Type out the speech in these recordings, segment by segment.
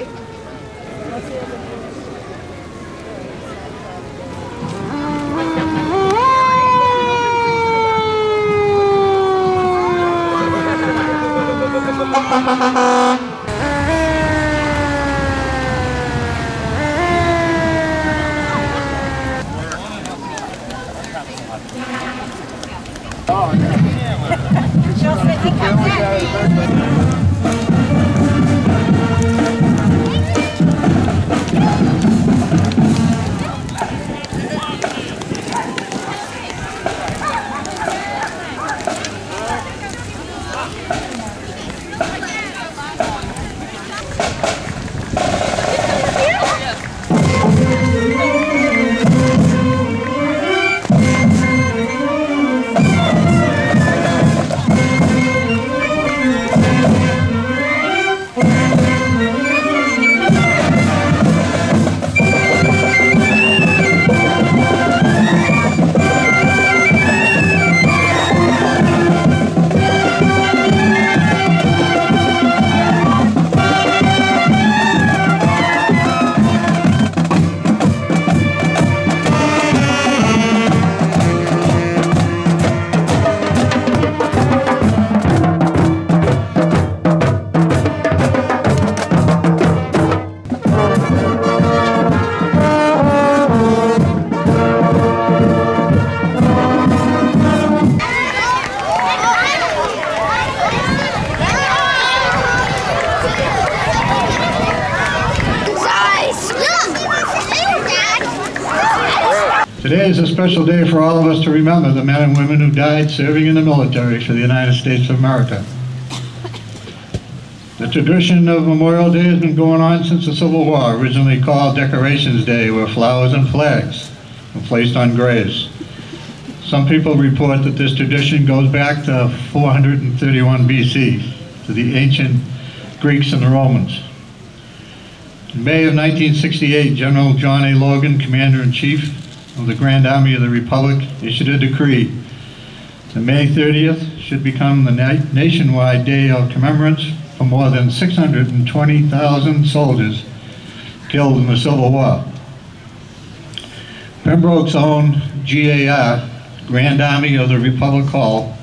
です。Today is a special day for all of us to remember the men and women who died serving in the military for the United States of America. The tradition of Memorial Day has been going on since the Civil War, originally called Decorations Day, where flowers and flags were placed on graves. Some people report that this tradition goes back to 431 BC, to the ancient Greeks and the Romans. In May of 1968, General John A. Logan, Commander-in-Chief of the Grand Army of the Republic, issued a decree that May 30th should become the na- nationwide day of commemorates for more than 620,000 soldiers killed in the Civil War. Pembroke's own GAR, Grand Army of the Republic Hall,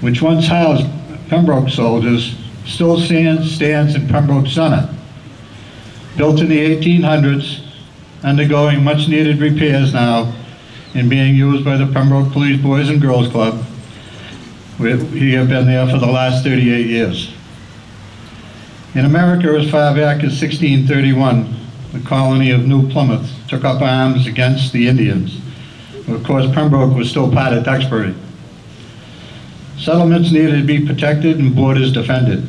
which once housed Pembroke soldiers, still stands, stands in Pembroke Center. Built in the 1800s, undergoing much needed repairs now and being used by the Pembroke Police Boys and Girls Club. We we have been there for the last 38 years. In America, as far back as 1631, the colony of New Plymouth took up arms against the Indians. Of course, Pembroke was still part of Duxbury. Settlements needed to be protected and borders defended.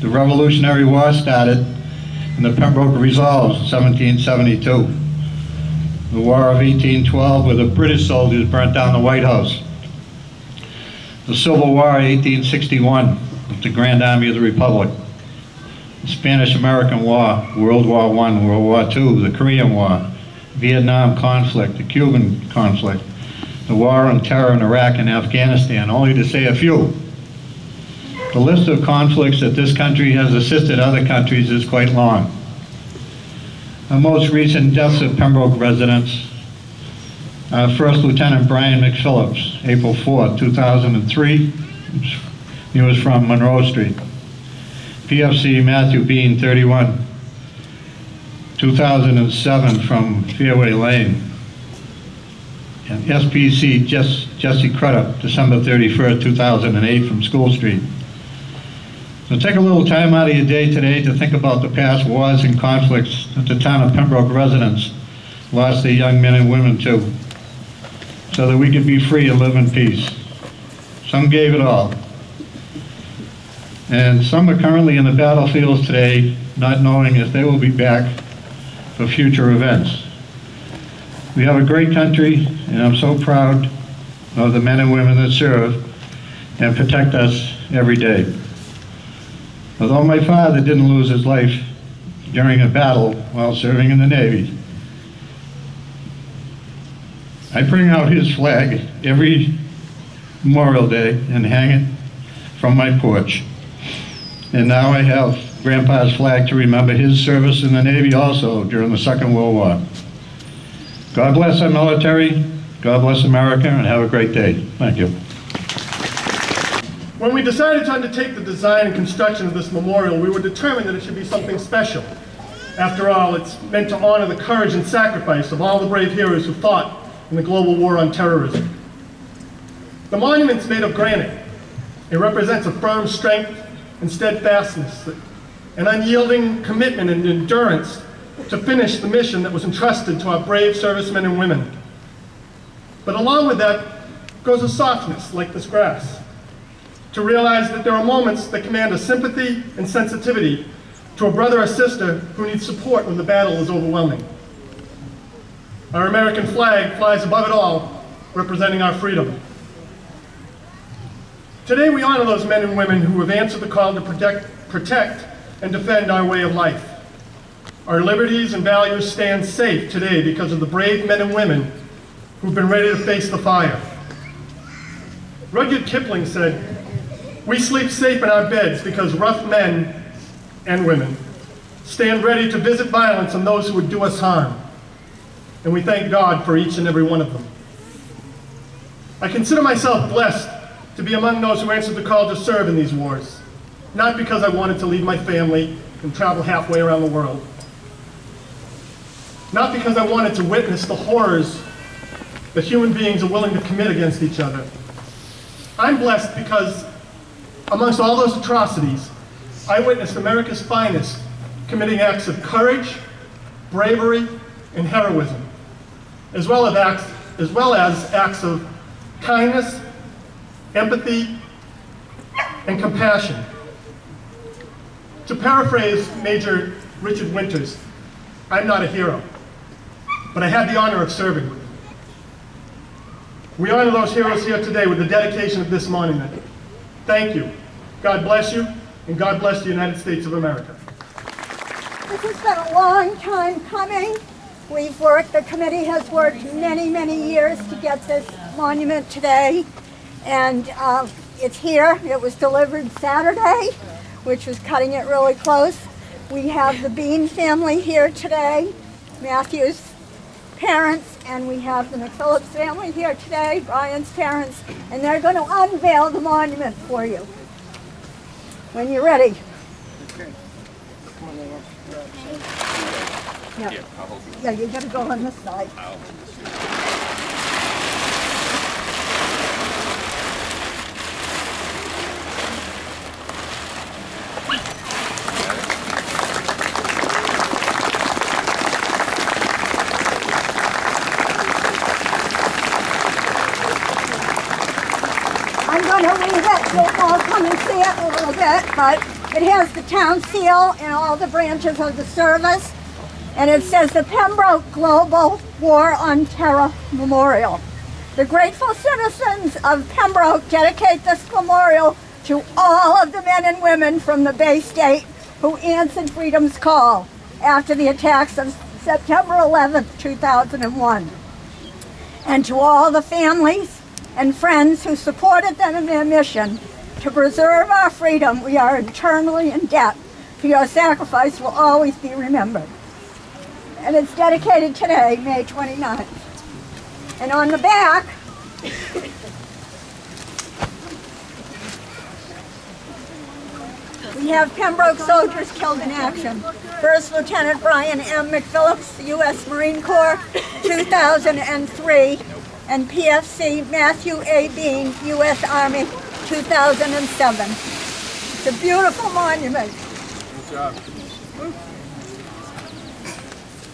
The Revolutionary War started the Pembroke Resolves in 1772. The War of 1812, where the British soldiers burnt down the White House. The Civil War of 1861, with the Grand Army of the Republic. The Spanish-American War, World War I, World War II, the Korean War, Vietnam conflict, the Cuban conflict, the war on terror in Iraq and Afghanistan, only to say a few. The list of conflicts that this country has assisted other countries is quite long. The most recent deaths of Pembroke residents, uh, First Lieutenant Brian McPhillips, April 4, 2003. He was from Monroe Street. PFC Matthew Bean, 31, 2007 from Fairway Lane. And SPC Jess, Jesse Crudup, December 31, 2008 from School Street. So take a little time out of your day today to think about the past wars and conflicts that the town of Pembroke residents lost their young men and women to, so that we could be free and live in peace. Some gave it all. And some are currently in the battlefields today, not knowing if they will be back for future events. We have a great country, and I'm so proud of the men and women that serve and protect us every day. Although my father didn't lose his life during a battle while serving in the Navy, I bring out his flag every Memorial Day and hang it from my porch. And now I have Grandpa's flag to remember his service in the Navy also during the Second World War. God bless our military, God bless America, and have a great day. Thank you. When we decided to undertake the design and construction of this memorial, we were determined that it should be something special. After all, it's meant to honor the courage and sacrifice of all the brave heroes who fought in the global war on terrorism. The monument's made of granite. It represents a firm strength and steadfastness, an unyielding commitment and endurance to finish the mission that was entrusted to our brave servicemen and women. But along with that goes a softness like this grass to realize that there are moments that command a sympathy and sensitivity to a brother or sister who needs support when the battle is overwhelming. Our American flag flies above it all, representing our freedom. Today we honor those men and women who have answered the call to protect, protect and defend our way of life. Our liberties and values stand safe today because of the brave men and women who've been ready to face the fire. Rudyard Kipling said, we sleep safe in our beds because rough men and women stand ready to visit violence on those who would do us harm. And we thank God for each and every one of them. I consider myself blessed to be among those who answered the call to serve in these wars, not because I wanted to leave my family and travel halfway around the world, not because I wanted to witness the horrors that human beings are willing to commit against each other. I'm blessed because Amongst all those atrocities, I witnessed America's finest committing acts of courage, bravery, and heroism, as well as acts, as well as acts of kindness, empathy, and compassion. To paraphrase Major Richard Winters, I'm not a hero, but I had the honor of serving with them. We honor those heroes here today with the dedication of this monument. Thank you. God bless you, and God bless the United States of America. This has been a long time coming. We've worked, the committee has worked many, many years to get this monument today. And uh, it's here. It was delivered Saturday, which was cutting it really close. We have the Bean family here today, Matthew's parents, and we have the McPhillips family here today, Brian's parents, and they're going to unveil the monument for you when you're ready. Okay. Yeah. Yeah, you gotta go on this side. I'm going to read it. You'll all come and see it a little bit, but it has the town seal and all the branches of the service. And it says the Pembroke Global War on Terror Memorial. The grateful citizens of Pembroke dedicate this memorial to all of the men and women from the Bay State who answered freedom's call after the attacks of September 11, 2001. And to all the families, and friends who supported them in their mission to preserve our freedom, we are eternally in debt. For your sacrifice will always be remembered. And it's dedicated today, May 29th. And on the back, we have Pembroke soldiers killed in action. First Lieutenant Brian M. McPhillips, U.S. Marine Corps, 2003 and PFC Matthew A. Bean, U.S. Army, 2007. It's a beautiful monument. Good job. Hmm.